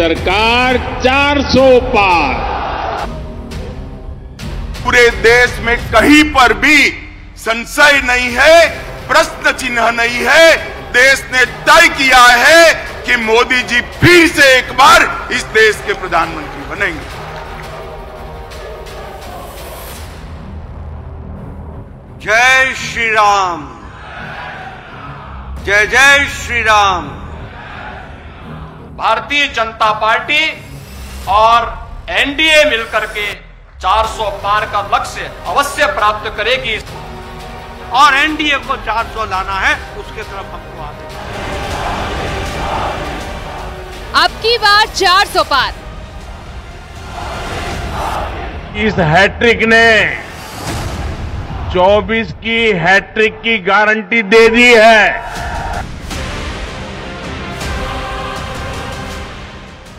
सरकार 400 पार। पूरे देश में कहीं पर भी संशय नहीं है, प्रश्न चिन्ह नहीं है। देश ने तय किया है कि मोदी जी फिर से एक बार इस देश के प्रधानमंत्री बनेंगे। जय श्री राम। जय जय श्री राम। भारतीय जनता पार्टी और एनडीए मिलकर के 400 पार का लक्ष्य अवश्य प्राप्त करेगी। और एनडीए को 400 लाना है उसके तरफ़ हमको आगे। अब की बार 400 पार। इस हैट्रिक ने 24 की हैट्रिक की गारंटी दे दी है।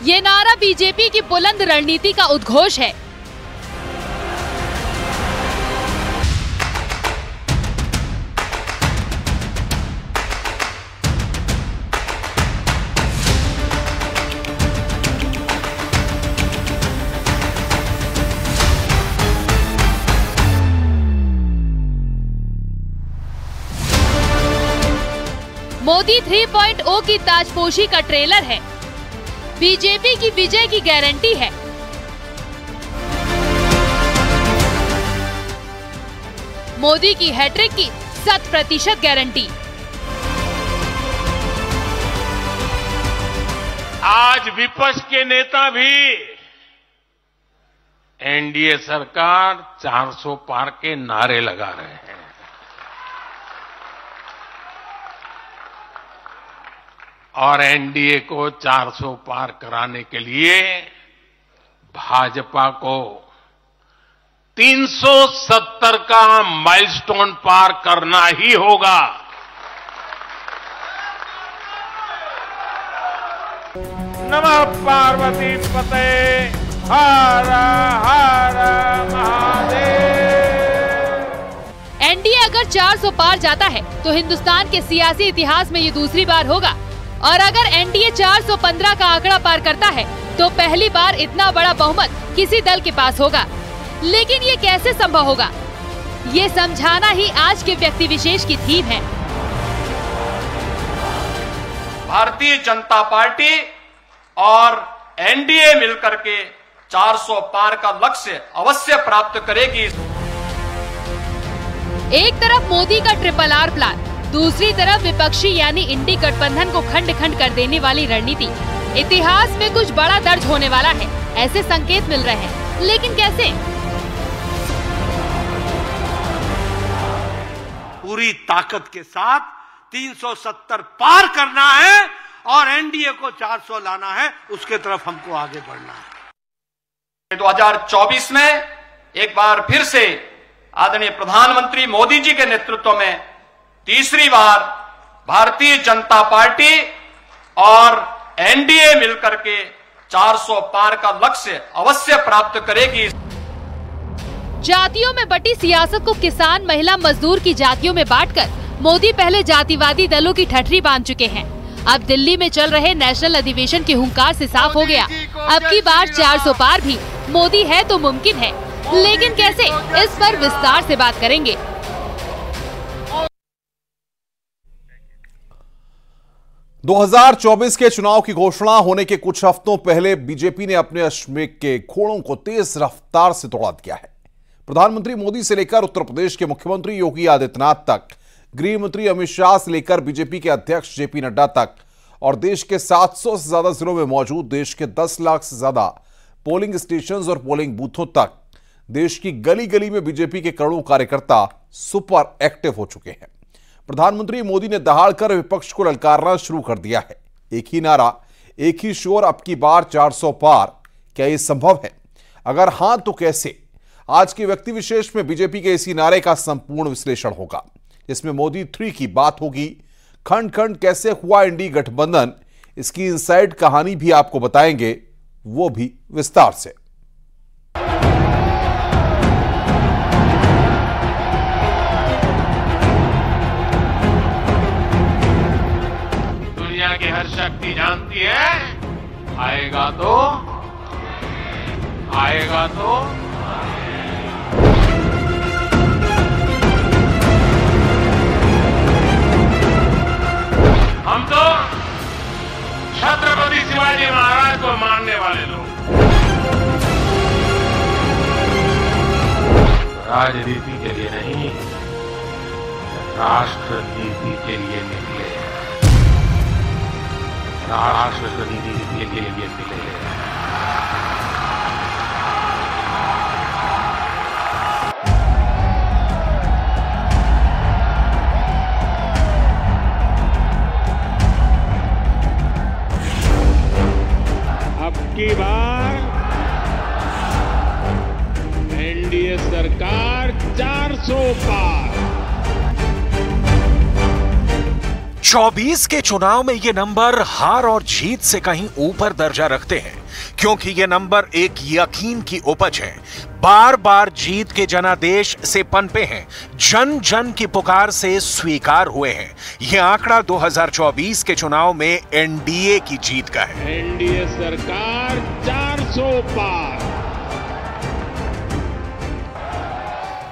ये नारा बीजेपी की बुलंद रणनीति का उद्घोष है। मोदी 3.0 की ताजपोशी का ट्रेलर है। बीजेपी की विजय की गारंटी है। मोदी की हैट्रिक की शत प्रतिशत गारंटी। आज विपक्ष के नेता भी एनडीए सरकार 400 पार के नारे लगा रहे हैं। और एनडीए को 400 पार कराने के लिए भाजपा को 370 का माइलस्टोन पार करना ही होगा। नमः पार्वती पते। हारा हारा महादेव। एनडीए अगर 400 पार जाता है तो हिंदुस्तान के सियासी इतिहास में ये दूसरी बार होगा। और अगर एनडीए 415 का आंकड़ा पार करता है तो पहली बार इतना बड़ा बहुमत किसी दल के पास होगा। लेकिन ये कैसे संभव होगा? ये समझाना ही आज के व्यक्ति विशेष की थीम है। भारतीय जनता पार्टी और एनडीए मिलकर के 400 पार का लक्ष्य अवश्य प्राप्त करेगी। एक तरफ़ मोदी का ट्रिपल आर प्लान दूसरी तरफ़ विपक्षी यानी इंडी गठबंधन को खंड खंड कर देने वाली रणनीति। इतिहास में कुछ बड़ा दर्ज होने वाला है ऐसे संकेत मिल रहे हैं। लेकिन कैसे? पूरी ताकत के साथ 370 पार करना है और एनडीए को 400 लाना है उसके तरफ़ हमको आगे बढ़ना है। 2024 में एक बार फिर से आदरणीय प्रधानमंत्री मोदी जी के नेतृत्व में तीसरी बार भारतीय जनता पार्टी और एनडीए मिलकर के 400 पार का लक्ष्य अवश्य प्राप्त करेगी। जातियों में बटी सियासत को किसान महिला मजदूर की जातियों में बांटकर मोदी पहले जातिवादी दलों की ठठरी बाँध चुके हैं। अब दिल्ली में चल रहे नेशनल अधिवेशन के हुंकार से साफ़ हो गया। अब की बार 400 पार भी। मोदी है तो मुमकिन है। लेकिन कैसे? इस पर विस्तार से बात करेंगे। दो हज़ार चौबीस के चुनाव की घोषणा होने के कुछ हफ्तों पहले बीजेपी ने अपने अश्मिक के घोड़ों को तेज रफ्तार से तोड़ा दिया है। प्रधानमंत्री मोदी से लेकर उत्तर प्रदेश के मुख्यमंत्री योगी आदित्यनाथ तक, गृह मंत्री अमित शाह से लेकर बीजेपी के अध्यक्ष जेपी नड्डा तक और देश के 700 से ज़्यादा जिलों में मौजूद देश के 10 लाख से ज़्यादा पोलिंग स्टेशन और पोलिंग बूथों तक, देश की गली गली में बीजेपी के करोड़ों कार्यकर्ता सुपर एक्टिव हो चुके हैं। प्रधानमंत्री मोदी ने दहाड़कर विपक्ष को ललकारना शुरू कर दिया है। एक ही नारा, एक ही शोर अब की बार 400 पार। क्या यह संभव है? अगर हाँ तो कैसे? आज के व्यक्ति विशेष में बीजेपी के इसी नारे का संपूर्ण विश्लेषण होगा, जिसमें मोदी थ्री की बात होगी। खंड खंड कैसे हुआ इंडी गठबंधन? इसकी इनसाइड कहानी भी आपको बताएँगे, वो भी विस्तार से। हर शक्ति जानती है। आएगा तो? आएगा तो? हम तो छत्रपति शिवाजी महाराज को मानने वाले लोग। राजनीति के लिए नहीं राष्ट्र नीति के लिए निकले राष्ट्र नीति के लिए निकले अब 24 के चुनाव में ये नंबर हार और जीत से कहीं ऊपर दर्जा रखते हैं, क्योंकि ये नंबर एक यकीन की उपज है। बार बार जीत के जनादेश से पनपे हैं जन जन की पुकार से स्वीकार हुए हैं। ये आंकड़ा 2024 के चुनाव में एनडीए की जीत का है। एनडीए सरकार 400 पार।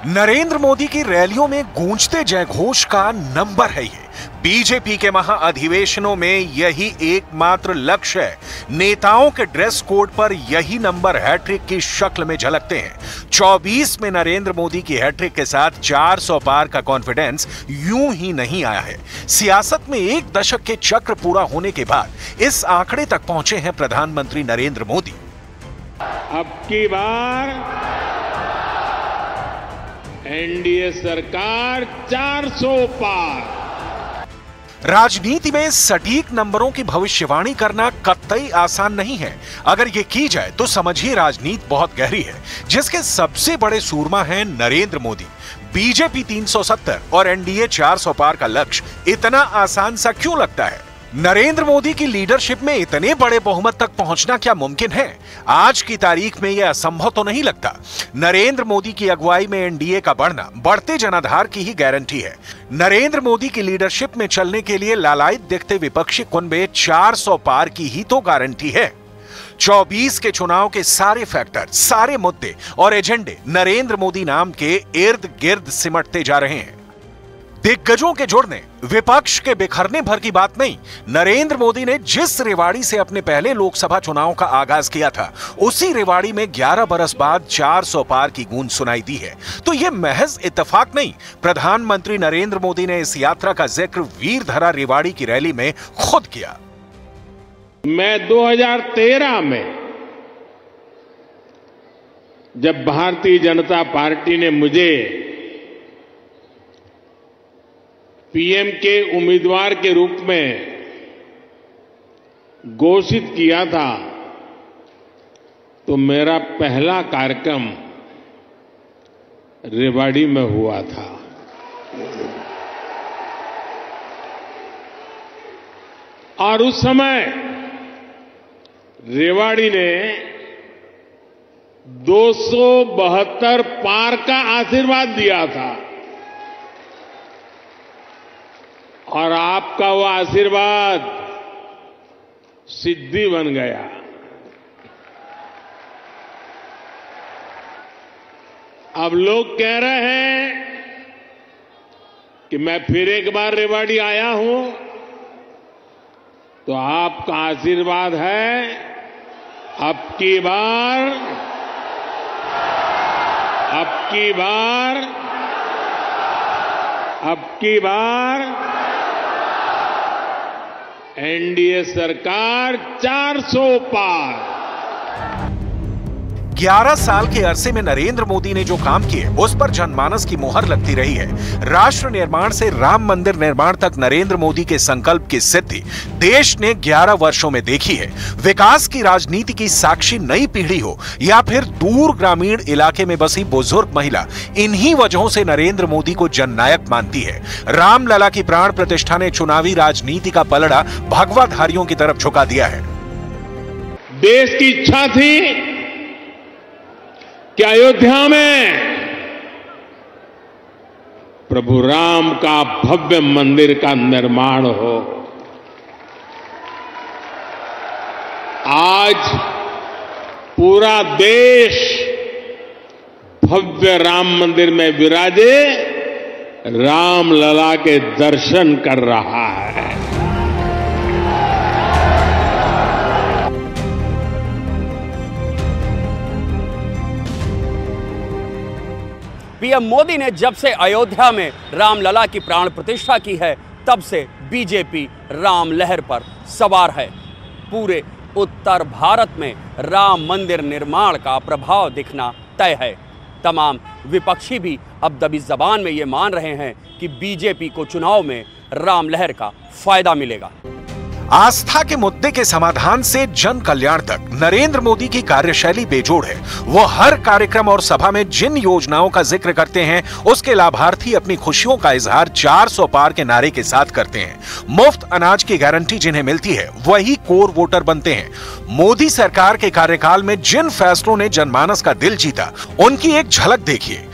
नरेंद्र मोदी की रैलियों में गूंजते जयघोष का नंबर है ये। बीजेपी के महाअधिवेशनों में यही एकमात्र लक्ष्य है। नेताओं के ड्रेस कोड पर यही नंबर हैट्रिक की शक्ल में झलकते हैं। 24 में नरेंद्र मोदी की हैट्रिक के साथ 400 पार का कॉन्फिडेंस यूँ ही नहीं आया है। सियासत में एक दशक के चक्र पूरा होने के बाद इस आंकड़े तक पहुँचे हैं प्रधानमंत्री नरेंद्र मोदी। अब की बार एनडीए सरकार 400 पार। राजनीति में सटीक नंबरों की भविष्यवाणी करना कतई आसान नहीं है। अगर ये की जाए तो समझिए राजनीति बहुत गहरी है, जिसके सबसे बड़े सूरमा हैं नरेंद्र मोदी। बीजेपी 370 और एनडीए 400 पार का लक्ष्य इतना आसान सा क्यों लगता है? नरेंद्र मोदी की लीडरशिप में इतने बड़े बहुमत तक पहुँचना क्या मुमकिन है? आज की तारीख में यह असंभव तो नहीं लगता। नरेंद्र मोदी की अगुवाई में एनडीए का बढ़ना, बढ़ते जनाधार की ही गारंटी है। नरेंद्र मोदी की लीडरशिप में चलने के लिए लालायित देखते विपक्षी कुनबे 400 पार की ही तो गारंटी है। 24 के चुनाव के सारे फैक्टर, सारे मुद्दे और एजेंडे नरेंद्र मोदी नाम के इर्द गिर्द सिमटते जा रहे हैं। दिग्गजों के जुड़ने, विपक्ष के बिखरने भर की बात नहीं। नरेंद्र मोदी ने जिस रेवाड़ी से अपने पहले लोकसभा चुनाव का आगाज़ किया था, उसी रेवाड़ी में 11 बरस बाद 400 पार की गूंज सुनाई दी है। तो यह महज इतफाक नहीं, प्रधानमंत्री नरेंद्र मोदी ने इस यात्रा का ज़िक्र वीरधरा रेवाड़ी की रैली में खुद किया। मैं 2013 में, जब भारतीय जनता पार्टी ने मुझे पीएम के उम्मीदवार के रूप में घोषित किया था तो मेरा पहला कार्यक्रम रेवाड़ी में हुआ था। और उस समय रेवाड़ी ने 272 पार का आशीर्वाद दिया था। और आपका वो आशीर्वाद सिद्धि बन गया। अब लोग कह रहे हैं कि मैं फिर एक बार रेवाड़ी आया हूँ तो आपका आशीर्वाद है, अब की बार, अब की बार, अब की बार एनडीए सरकार 400 पार। 11 साल के अरसे में नरेंद्र मोदी ने जो काम किए, उस पर जनमानस की मोहर लगती रही है। राष्ट्र निर्माण से राम मंदिर निर्माण तक नरेंद्र मोदी के संकल्प की सिद्धि देश ने 11 वर्षों में देखी है। विकास की राजनीति की साक्षी नई पीढ़ी हो या फिर दूर ग्रामीण इलाके में बसी बुज़ुर्ग महिला, इन्हीं वजहों से नरेंद्र मोदी को जननायक मानती है। रामलला की प्राण प्रतिष्ठा ने चुनावी राजनीति का पलड़ा भगवाधारियों की तरफ़ झुका दिया है। देश की इच्छा थी कि अयोध्या में प्रभु राम का भव्य मंदिर का निर्माण हो। आज पूरा देश भव्य राम मंदिर में विराजे, रामलला के दर्शन कर रहा है। पीएम मोदी ने जब से अयोध्या में रामलला की प्राण प्रतिष्ठा की है, तब से बीजेपी राम लहर पर सवार है। पूरे उत्तर भारत में राम मंदिर निर्माण का प्रभाव दिखना तय है। तमाम विपक्षी भी अब दबी जबान में ये मान रहे हैं कि बीजेपी को चुनाव में राम लहर का फ़ायदा मिलेगा। आस्था के मुद्दे के समाधान से जन कल्याण तक नरेंद्र मोदी की कार्यशैली बेजोड़ है। वो हर कार्यक्रम और सभा में जिन योजनाओं का ज़िक्र करते हैं, उसके लाभार्थी अपनी खुशियों का इजहार 400 पार के नारे के साथ करते हैं। मुफ़्त अनाज की गारंटी जिन्हें मिलती है, वही कोर वोटर बनते हैं। मोदी सरकार के कार्यकाल में जिन फैसलों ने जनमानस का दिल जीता, उनकी एक झलक देखिए।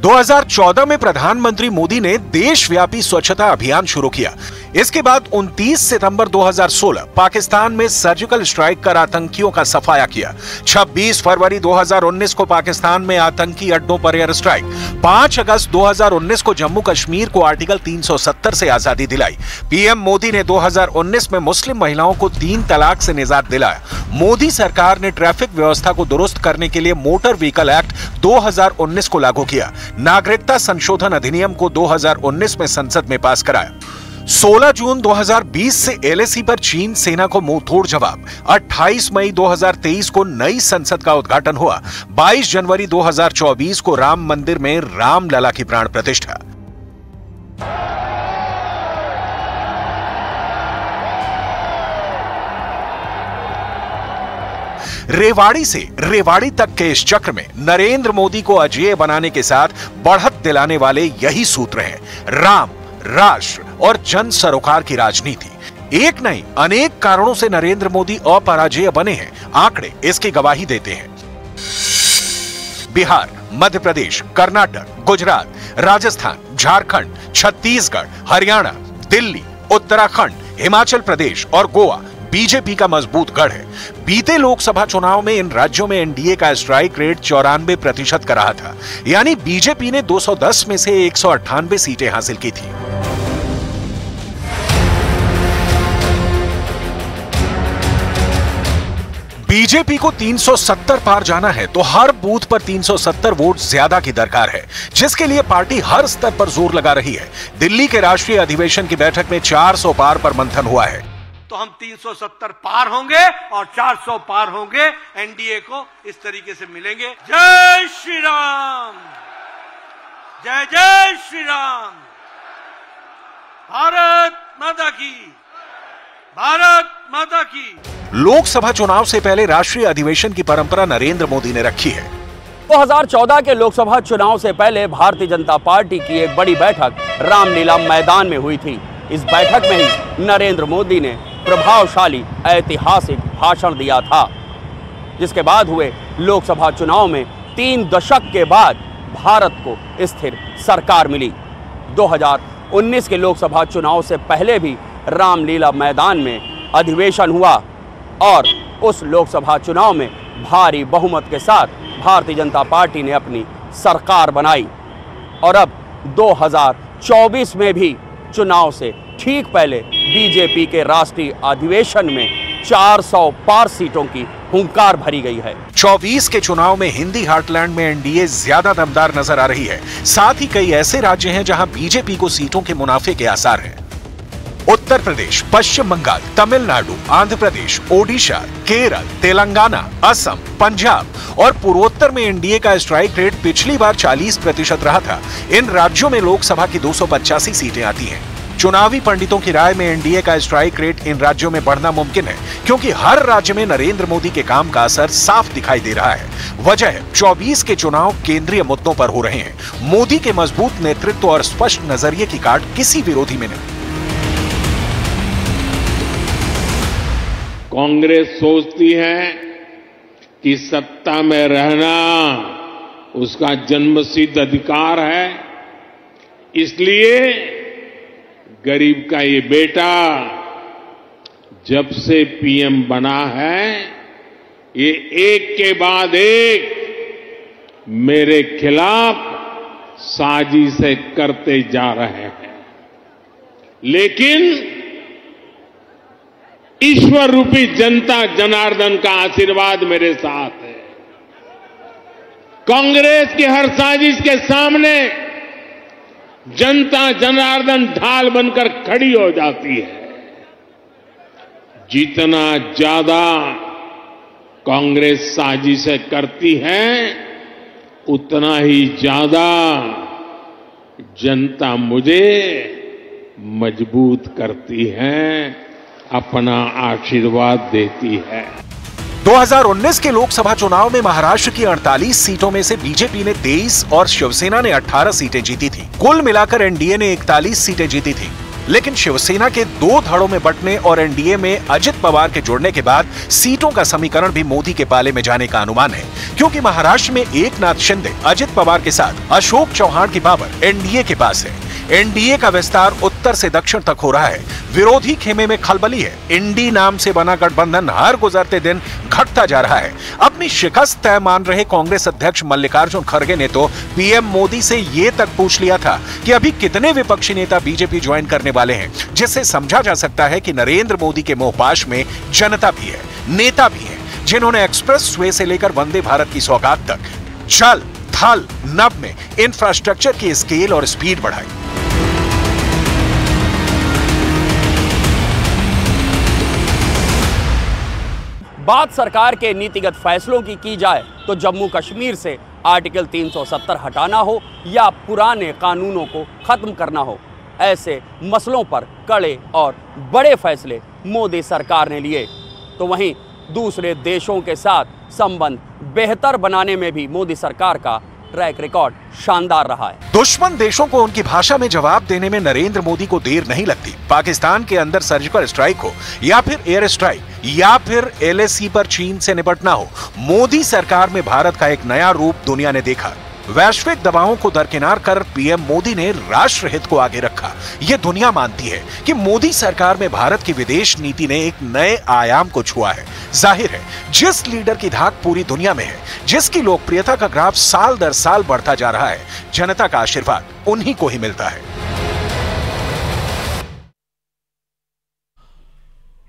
2014 में प्रधानमंत्री मोदी ने देशव्यापी स्वच्छता अभियान शुरू किया। इसके बाद 29 सितंबर 2016 पाकिस्तान में सर्जिकल स्ट्राइक कर आतंकियों का सफाया किया। 26 फरवरी 2019 को पाकिस्तान में आतंकी अड्डों पर एयर स्ट्राइक। 5 अगस्त 2019 को जम्मू कश्मीर को आर्टिकल 370 से आज़ादी दिलाई। पीएम मोदी ने 2019 में मुस्लिम महिलाओं को तीन तलाक से निजात दिलाया। मोदी सरकार ने ट्रैफ़िक व्यवस्था को दुरुस्त करने के लिए मोटर व्हीकल एक्ट 2019 को लागू किया। नागरिकता संशोधन अधिनियम को 2019 में संसद में पास कराया। 16 जून 2020 से एलएसी पर चीन सेना को मुंहतोड़ जवाब। 28 मई 2023 को नई संसद का उद्घाटन हुआ। 22 जनवरी 2024 को राम मंदिर में राम लला की प्राण प्रतिष्ठा। रेवाड़ी से, रेवाड़ी तक के इस चक्र में नरेंद्र मोदी को अजेय बनाने के साथ बढ़त दिलाने वाले यही सूत्र हैं। राम राष्ट्र और जन सरोकार की राजनीति। एक नहीं, अनेक कारणों से नरेंद्र मोदी अपराजय बने हैं। आंकड़े इसकी गवाही देते हैं। बिहार मध्य प्रदेश कर्नाटक, गुजरात, राजस्थान, झारखंड, छत्तीसगढ़, हरियाणा, दिल्ली, उत्तराखंड, हिमाचल प्रदेश और गोवा बीजेपी का मज़बूत गढ़ है। बीते लोकसभा चुनाव में इन राज्यों में एनडीए का स्ट्राइक रेट चौरानवे प्रतिशत का रहा था। यानी बीजेपी ने 210 में से एक सौ अट्ठानवे सीटें हासिल की थी। बीजेपी को 370 पार जाना है तो हर बूथ पर 370 वोट ज़्यादा की दरकार है, जिसके लिए पार्टी हर स्तर पर ज़ोर लगा रही है। दिल्ली के राष्ट्रीय अधिवेशन की बैठक में 400 पार पर मंथन हुआ है। तो हम 370 पार होंगे और 400 पार होंगे, एनडीए को इस तरीके से मिलेंगे। जय श्री राम! जय जय श्री राम! भारत माता की, भारत माता की। लोकसभा चुनाव से पहले राष्ट्रीय अधिवेशन की परंपरा नरेंद्र मोदी ने रखी है। 2014 के लोकसभा चुनाव से पहले भारतीय जनता पार्टी की एक बड़ी बैठक रामलीला मैदान में हुई थी। इस बैठक में ही नरेंद्र मोदी ने प्रभावशाली ऐतिहासिक भाषण दिया था। जिसके बाद हुए लोकसभा चुनाव में तीन दशक के बाद भारत को स्थिर सरकार मिली। 2019 के लोकसभा चुनाव से पहले भी रामलीला मैदान में अधिवेशन हुआ। और उस लोकसभा चुनाव में भारी बहुमत के साथ भारतीय जनता पार्टी ने अपनी सरकार बनाई। और अब 2024 में भी चुनाव से ठीक पहले बीजेपी के राष्ट्रीय अधिवेशन में 400 पार सीटों की हुंकार भरी गई है। 24 के चुनाव में हिंदी हार्टलैंड में एनडीए ज़्यादा दमदार नज़र आ रही है। साथ ही कई ऐसे राज्य हैं जहाँ बीजेपी को सीटों के मुनाफे के आसार हैं। उत्तर प्रदेश, पश्चिम बंगाल, तमिलनाडु, आंध्र प्रदेश, ओडिशा, केरल, तेलंगाना, असम, पंजाब और पूर्वोत्तर में एनडीए का स्ट्राइक रेट पिछली बार 40 प्रतिशत रहा था। इन राज्यों में लोकसभा की दो सौ पचासी सीटें आती हैं। चुनावी पंडितों की राय में एनडीए का स्ट्राइक रेट इन राज्यों में बढ़ना मुमकिन है, क्योंकि हर राज्य में नरेंद्र मोदी के काम का असर साफ़ दिखाई दे रहा है। वजह 24 के चुनाव केंद्रीय मुद्दों पर हो रहे हैं। मोदी के मज़बूत नेतृत्व और स्पष्ट नज़रिए की काट किसी विरोधी में नहीं। कांग्रेस सोचती है कि सत्ता में रहना उसका जन्मसिद्ध अधिकार है। इसलिए गरीब का ये बेटा जब से पीएम बना है, ये एक के बाद एक मेरे खिलाफ साजिशें करते जा रहे हैं। लेकिन ईश्वर रूपी जनता जनार्दन का आशीर्वाद मेरे साथ है। कांग्रेस की हर साजिश के सामने जनता जनार्दन ढाल बनकर खड़ी हो जाती है। जितना ज़्यादा कांग्रेस साजिशें करती है, उतना ही ज़्यादा जनता मुझे मज़बूत करती है। अपना आशीर्वाद देती है। 2019 के लोकसभा चुनाव में महाराष्ट्र की 48 सीटों में से बीजेपी ने 23 और शिवसेना ने 18 सीटें जीती थी। कुल मिलाकर एनडीए ने 41 सीटें जीती थी। लेकिन शिवसेना के दो धड़ों में बंटने और एनडीए में अजित पवार के जुड़ने के बाद सीटों का समीकरण भी मोदी के पाले में जाने का अनुमान है। क्योंकि महाराष्ट्र में एक नाथ शिंदे, अजित पवार के साथ अशोक चौहान की पावर एनडीए के पास है। एनडीए का विस्तार उत्तर से दक्षिण तक हो रहा है। विरोधी खेमे में खलबली है। इंडी नाम से बना गठबंधन हर गुजरते दिन घटता जा रहा है। अपनी शिकस्त तय मान रहे कांग्रेस अध्यक्ष मल्लिकार्जुन खड़गे ने तो पीएम मोदी से ये तक पूछ लिया था कि अभी कितने विपक्षी नेता बीजेपी ज्वाइन करने वाले हैं, जिससे समझा जा सकता है कि नरेंद्र मोदी के मोहपाश में जनता भी है, नेता भी है, जिन्होंने एक्सप्रेस वे से लेकर वंदे भारत की सौगात तक। जल थल नभ में इंफ्रास्ट्रक्चर की स्केल और स्पीड बढ़ाई। बात सरकार के नीतिगत फैसलों की की जाए तो जम्मू कश्मीर से आर्टिकल 370 हटाना हो या पुराने कानूनों को खत्म करना हो, ऐसे मसलों पर कड़े और बड़े फैसले मोदी सरकार ने लिए। तो वहीं दूसरे देशों के साथ संबंध बेहतर बनाने में भी मोदी सरकार का ट्रैक रिकॉर्ड शानदार रहा है। दुश्मन देशों को उनकी भाषा में जवाब देने में नरेंद्र मोदी को देर नहीं लगती। पाकिस्तान के अंदर सर्जिकल स्ट्राइक हो, या फिर एयर स्ट्राइक या फिर एलएसी पर चीन से निपटना हो, मोदी सरकार में भारत का एक नया रूप दुनिया ने देखा। वैश्विक दबावों को दरकिनार कर पीएम मोदी ने राष्ट्र हित को आगे रखा। यह दुनिया मानती है कि मोदी सरकार में भारत की विदेश नीति ने एक नए आयाम को छुआ है। ज़ाहिर है, जिस लीडर की धाक पूरी दुनिया में है, जिसकी लोकप्रियता का ग्राफ साल दर साल बढ़ता जा रहा है, जनता का आशीर्वाद उन्हीं को ही मिलता है।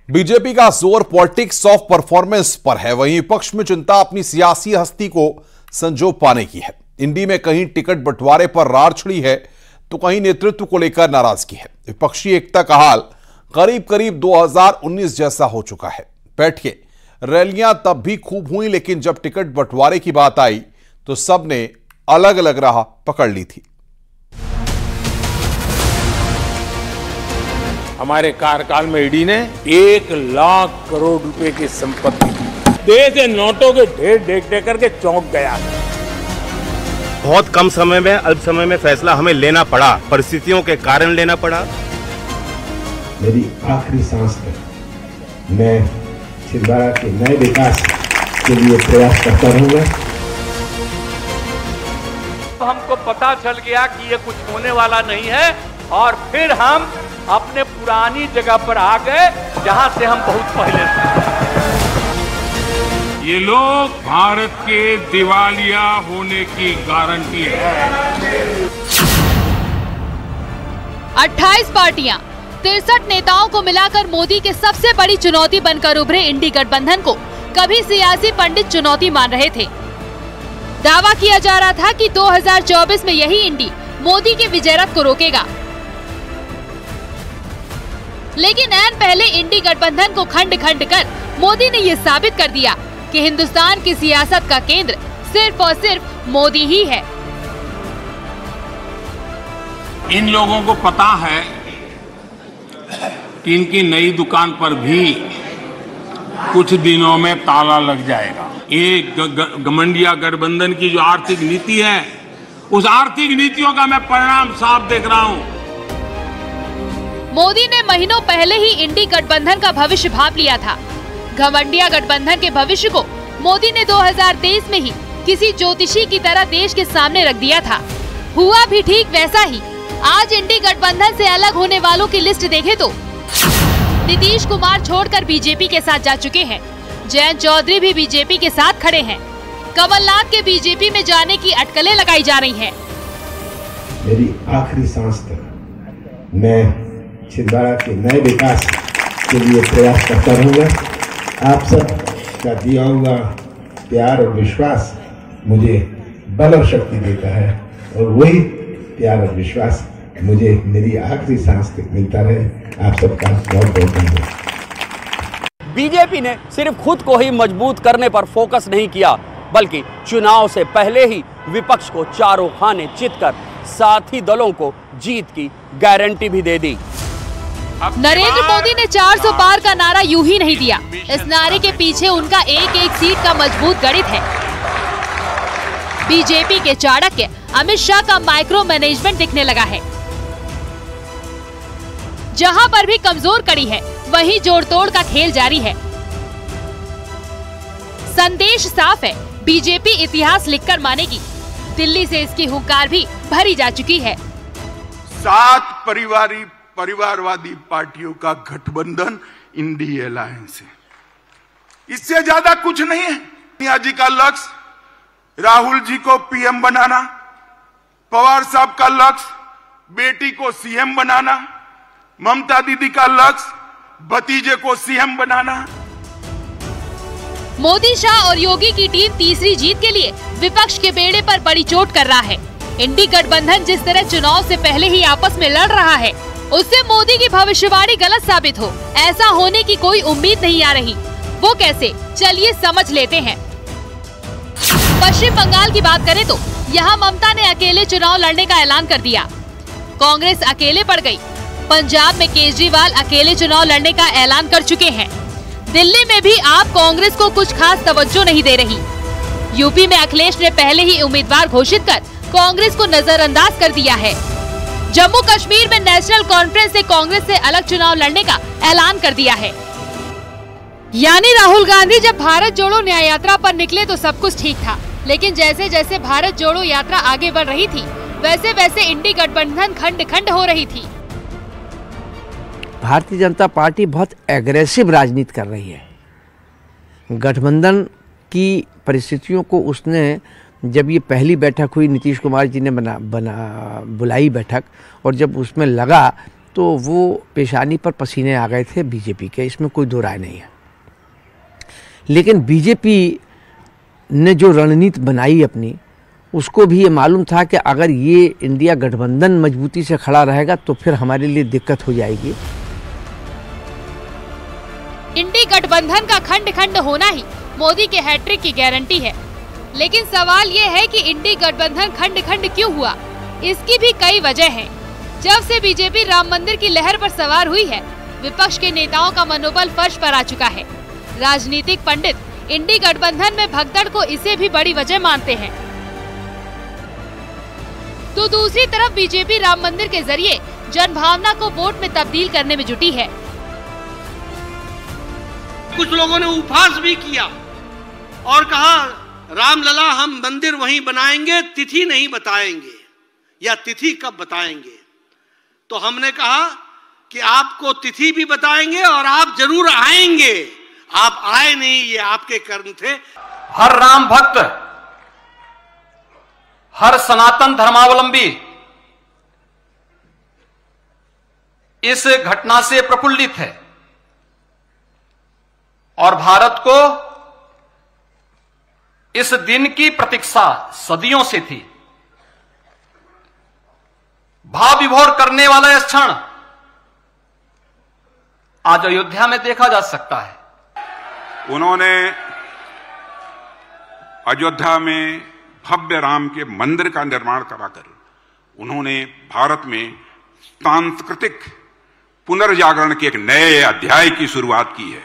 बीजेपी का ज़ोर पॉलिटिक्स ऑफ़ परफॉर्मेंस पर है। वहीं विपक्ष में चिंता अपनी सियासी हस्ती को संजो पाने की है। इंडी में कहीं टिकट बंटवारे पर रार छिड़ी है तो कहीं नेतृत्व को लेकर नाराज़गी है। विपक्षी एकता का हाल करीब करीब 2019 जैसा हो चुका है। बैठ के रैलियाँ तब भी खूब हुई, लेकिन जब टिकट बंटवारे की बात आई तो सबने अलग अलग राह पकड़ ली थी। हमारे कार्यकाल में ईडी ने एक लाख करोड़ रुपए की संपत्ति, देश नोटों के ढेर देख देख करके चौंक गया। बहुत कम समय में अल्प समय में फैसला हमें लेना पड़ा। परिस्थितियों के कारण लेना पड़ा। मेरी आखिरी सांस तक मैं छिंदवाड़ा के नए विकास के लिए प्रयास करता रहूँगा। हमको पता चल गया कि ये कुछ होने वाला नहीं है और फिर हम अपने पुरानी जगह पर आ गए जहाँ से हम बहुत पहले थे। ये लोग भारत के दिवालिया होने की गारंटी है। 28 पार्टियाँ, तिरसठ नेताओं को मिलाकर मोदी के सबसे बड़ी चुनौती बनकर उभरे इंडी गठबंधन को, कभी सियासी पंडित चुनौती मान रहे थे। दावा किया जा रहा था कि 2024 में यही इंडी मोदी के विजय रथ को रोकेगा। लेकिन ऐन पहले इंडी गठबंधन को खंड खंड कर मोदी ने ये साबित कर दिया कि हिंदुस्तान की सियासत का केंद्र सिर्फ़ और सिर्फ़ मोदी ही है। इन लोगों को पता है कि इनकी नई दुकान पर भी कुछ दिनों में ताला लग जाएगा। ये गमंडिया गठबंधन की जो आर्थिक नीति है उस आर्थिक नीतियों का मैं परिणाम साफ़ देख रहा हूँ। मोदी ने महीनों पहले ही इंडी गठबंधन का भविष्य भाप लिया था। घमंडिया गठबंधन के भविष्य को मोदी ने 2023 में ही किसी ज्योतिषी की तरह देश के सामने रख दिया था। हुआ भी ठीक वैसा ही। आज इंडी गठबंधन से अलग होने वालों की लिस्ट देखे तो नीतीश कुमार छोड़कर बीजेपी के साथ जा चुके हैं। जयंत चौधरी भी बीजेपी के साथ खड़े हैं। कमलनाथ के बीजेपी में जाने की अटकलें लगाई जा रही हैं। मेरी आखिरी सांस तक मैं छिंदवाड़ा के नए विकास के लिए प्रयास करता रहूँगा। आप सब का दिया हुआ प्यार और विश्वास मुझे बल और शक्ति देता है और वही प्यार और विश्वास मुझे मेरी आखिरी सांस तक मिलता रहे। आप सबका बहुत बहुत धन्यवाद। बीजेपी ने सिर्फ़ खुद को ही मज़बूत करने पर फोकस नहीं किया, बल्कि चुनाव से पहले ही विपक्ष को चारों खाने चितकर साथी दलों को जीत की गारंटी भी दे दी। नरेंद्र मोदी ने 400 पार का नारा यूँ ही नहीं दिया। इस नारे के पीछे उनका एक एक सीट का मज़बूत गणित है। बीजेपी के चाणक्य अमित शाह का माइक्रो मैनेजमेंट दिखने लगा है। जहाँ पर भी कमज़ोर कड़ी है वहीं जोड़ तोड़ का खेल जारी है। संदेश साफ़ है बीजेपी इतिहास लिखकर मानेगी। दिल्ली से इसकी हुकार भी भरी जा चुकी है। सात परिवारी परिवारवादी पार्टियों का गठबंधन इंडी अलायंस है। इससे ज़्यादा कुछ नहीं है। सोनिया जी का लक्ष्य, राहुल जी को पीएम बनाना, पवार साहब का लक्ष्य, बेटी को सीएम बनाना, ममता दीदी का लक्ष्य, भतीजे को सीएम बनाना। मोदी शाह और योगी की टीम तीसरी जीत के लिए विपक्ष के बेड़े पर बड़ी चोट कर रहा है। इंडी गठबंधन जिस तरह चुनाव से पहले ही आपस में लड़ रहा है उससे मोदी की भविष्यवाणी गलत साबित हो। ऐसा होने की कोई उम्मीद नहीं आ रही। वो कैसे? चलिए समझ लेते हैं। पश्चिम बंगाल की बात करें तो यहाँ ममता ने अकेले चुनाव लड़ने का ऐलान कर दिया। कांग्रेस अकेले पड़ गई। पंजाब में केजरीवाल अकेले चुनाव लड़ने का ऐलान कर चुके हैं। दिल्ली में भी आप कांग्रेस को कुछ खास तवज्जो नहीं दे रही। यूपी में अखिलेश ने पहले ही उम्मीदवार घोषित कर कांग्रेस को नजरअंदाज कर दिया है। जम्मू कश्मीर में नेशनल कॉन्फ्रेंस ने कांग्रेस से अलग चुनाव लड़ने का ऐलान कर दिया है। यानी राहुल गांधी जब भारत जोड़ो न्याय यात्रा पर निकले तो सब कुछ ठीक था, लेकिन जैसे जैसे भारत जोड़ो यात्रा आगे बढ़ रही थी वैसे वैसे इंडी गठबंधन खंड खंड हो रही थी। भारतीय जनता पार्टी बहुत एग्रेसिव राजनीति कर रही है। गठबंधन की परिस्थितियों को उसने जब ये पहली बैठक हुई, नीतीश कुमार जी ने बना बना, बुलाई बैठक, और जब उसमें लगा तो वो पेशानी पर पसीने आ गए थे बीजेपी के। इसमें कोई दो राय नहीं है। लेकिन बीजेपी ने जो रणनीति बनाई अपनी, उसको भी ये मालूम था कि अगर ये इंडिया गठबंधन मजबूती से खड़ा रहेगा तो फिर हमारे लिए दिक्कत हो जाएगी। इंडी गठबंधन का खंड खंड होना ही मोदी के हैट्रिक की गारंटी है। लेकिन सवाल ये है कि इंडी गठबंधन खंड खंड क्यों हुआ? इसकी भी कई वजह हैं। जब से बीजेपी राम मंदिर की लहर पर सवार हुई है, विपक्ष के नेताओं का मनोबल फर्श पर आ चुका है। राजनीतिक पंडित इंडी गठबंधन में भगदड़ को इसे भी बड़ी वजह मानते हैं। तो दूसरी तरफ़ बीजेपी राम मंदिर के ज़रिए जनभावना को वोट में तब्दील करने में जुटी है। कुछ लोगों ने उपहास भी किया और कहा रामलला, हम मंदिर वहीं बनाएँगे, तिथि नहीं बताएँगे, या तिथि कब बताएँगे? तो हमने कहा कि आपको तिथि भी बताएँगे और आप ज़रूर आएँगे। आप आए नहीं, ये आपके कर्म थे। हर राम भक्त, हर सनातन धर्मावलंबी, इस घटना से प्रफुल्लित है। और भारत को इस दिन की प्रतीक्षा सदियों से थी। भाव विभोर करने वाला यह क्षण आज अयोध्या में देखा जा सकता है। उन्होंने अयोध्या में भव्य राम के मंदिर का निर्माण कराकर उन्होंने भारत में सांस्कृतिक पुनर्जागरण के एक नए अध्याय की शुरुआत की है।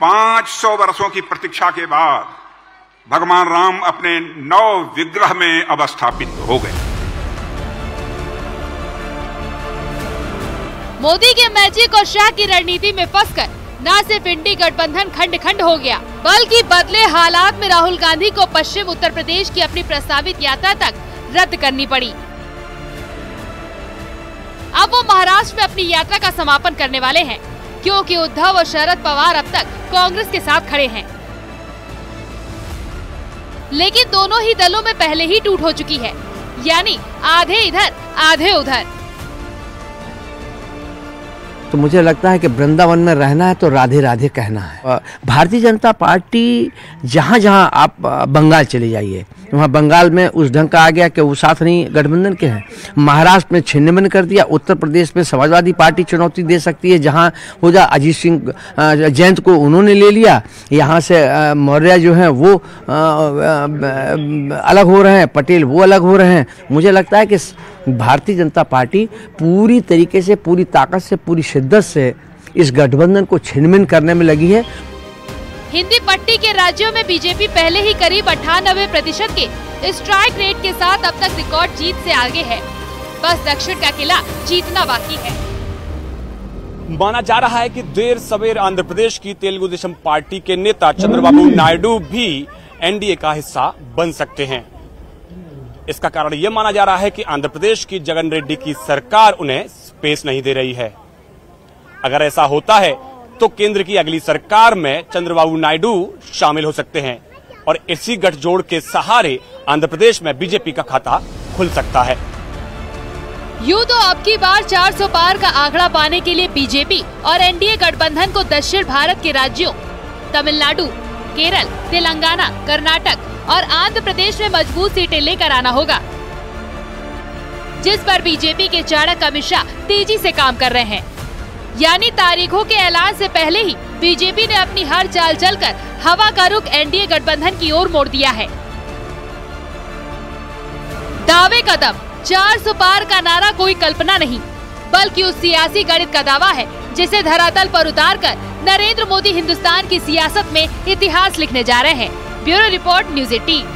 500 वर्षों की प्रतीक्षा के बाद भगवान राम अपने नव विग्रह में अवस्थापित हो गए। मोदी के मैजिक और शाह की रणनीति में फंसकर, न सिर्फ़ इंडी गठबंधन खंड खंड हो गया, बल्कि बदले हालात में राहुल गांधी को पश्चिम उत्तर प्रदेश की अपनी प्रस्तावित यात्रा तक रद्द करनी पड़ी। अब वो महाराष्ट्र में अपनी यात्रा का समापन करने वाले हैं, क्योंकि उद्धव और शरद पवार अब तक कांग्रेस के साथ खड़े हैं। लेकिन दोनों ही दलों में पहले ही टूट हो चुकी है। यानी आधे इधर, आधे उधर। तो मुझे लगता है कि वृंदावन में रहना है तो राधे राधे कहना है। भारतीय जनता पार्टी जहाँ जहाँ आप बंगाल चले जाइए, वहाँ बंगाल में उस ढंग का आ गया कि वो साथ नहीं, गठबंधन के हैं। महाराष्ट्र में छिन्न भिन्न कर दिया, उत्तर प्रदेश में समाजवादी पार्टी चुनौती दे सकती है, जहाँ हो जा अजीत सिंह जयंत को उन्होंने ले लिया, यहाँ से मौर्य जो हैं वो अलग हो रहे हैं, पटेल वो अलग हो रहे हैं। मुझे लगता है कि भारतीय जनता पार्टी पूरी तरीके से पूरी ताकत से पूरी शिद्दत से इस गठबंधन को छिनमिन करने में लगी है। हिंदी पट्टी के राज्यों में बीजेपी पहले ही करीब अठानबे प्रतिशत के स्ट्राइक रेट के साथ अब तक रिकॉर्ड जीत से आगे है। बस दक्षिण का किला जीतना बाकी है। माना जा रहा है कि देर सवेर आंध्र प्रदेश की तेलुगु देशम पार्टी के नेता चंद्रबाबू नायडू भी एनडीए का हिस्सा बन सकते हैं। इसका कारण यह माना जा रहा है कि आंध्र प्रदेश की जगन रेड्डी की सरकार उन्हें स्पेस नहीं दे रही है। अगर ऐसा होता है तो केंद्र की अगली सरकार में चंद्रबाबू नायडू शामिल हो सकते हैं और इसी गठजोड़ के सहारे आंध्र प्रदेश में बीजेपी का खाता खुल सकता है। यूँ तो अब की बार 400 पार का आंकड़ा पाने के लिए बीजेपी और एनडीए गठबंधन को दक्षिण भारत के राज्यों, तमिलनाडु, केरल, तेलंगाना, कर्नाटक और आंध्र प्रदेश में मज़बूत सीटें लेकर आना होगा। जिस पर बीजेपी के चाणक अमित शाह तेज़ी से काम कर रहे हैं। यानी तारीखों के ऐलान से पहले ही बीजेपी ने अपनी हर चाल चलकर हवा का रुख एनडीए गठबंधन की ओर मोड़ दिया है। दावे कदम चार सौ पार का नारा कोई कल्पना नहीं, बल्कि उस सियासी गणित का दावा है, जिसे धरातल पर उतार कर नरेंद्र मोदी हिंदुस्तान की सियासत में इतिहास लिखने जा रहे हैं। Bureau report news eighteen.